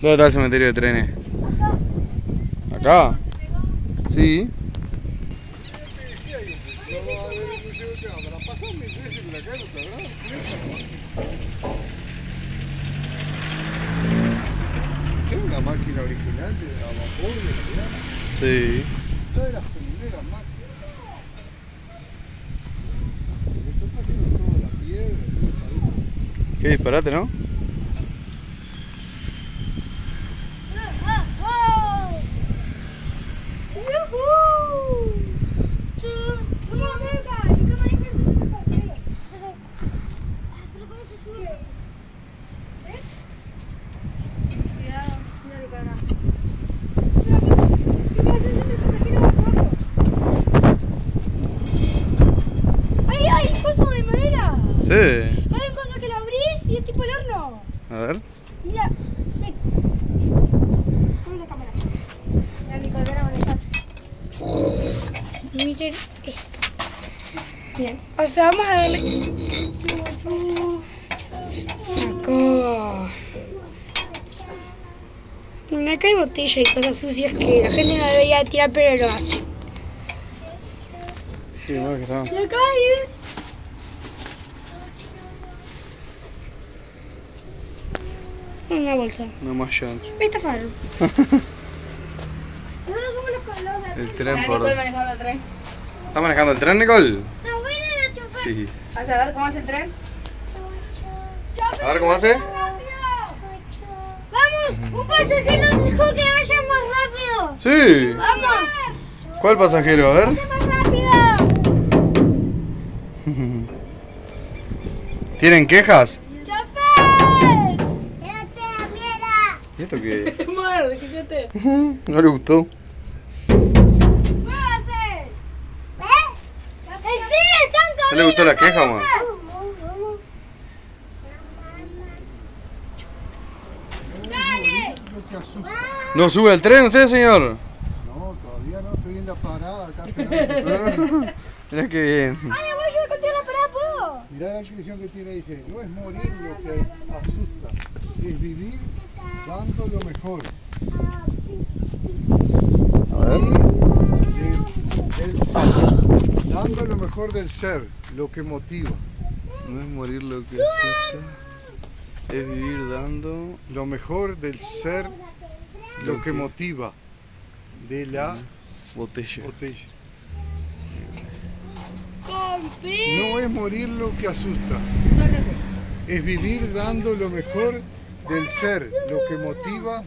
¿Dónde está el cementerio de trenes? ¿Acá? Sí. Tiene una máquina original de a vapor de la Sí. Las primeras máquinas. Esto está haciendo toda la piedra, todo el Qué disparate, ¿no? Sí. Hay un coso que lo abrís y es tipo el horno. A ver. Mira, ven. Pon la cámara. Mira, mi caldera va a estar. Miren esto. Bien, o sea, vamos a darle. Acá. Bueno, acá hay botella y cosas sucias que la gente no debería tirar, pero lo hace. Sí, más que está. Y acá hay. Una bolsa. No más llanto. Está faro. No, no somos los colores. El tren por. Nicole manejando el tren. ¿Está manejando el tren, Nicole? No, voy a. Sí. ¿Vas a ver cómo hace el tren? A ver cómo hace. Vamos, un pasajero dijo que vaya más rápido. Sí. Vamos, ¿Cuál pasajero? A ver. más rápido. ¿Tienen quejas? Esto qué? Madre, escúchate. No le gustó. ¿Eh? ¡El tren está en ¿No le gustó la queja, man? ¡Dale! Que. ¿No sube al tren usted, señor? No, todavía no, estoy en la parada acá esperando. Mirá qué bien. ¡Ay, voy yo contigo la parada, ¿puedo? Mirá la inscripción que tiene, dice, no es morir lo que asusta, es vivir dando lo mejor. A ver. Del- del ser, dando lo mejor del ser, lo que motiva. No es morir lo que asusta. Es vivir dando. Lo mejor del ser, lo que motiva. De la Botella. botella. No es morir lo que asusta, es vivir dando lo mejor del ser, lo que motiva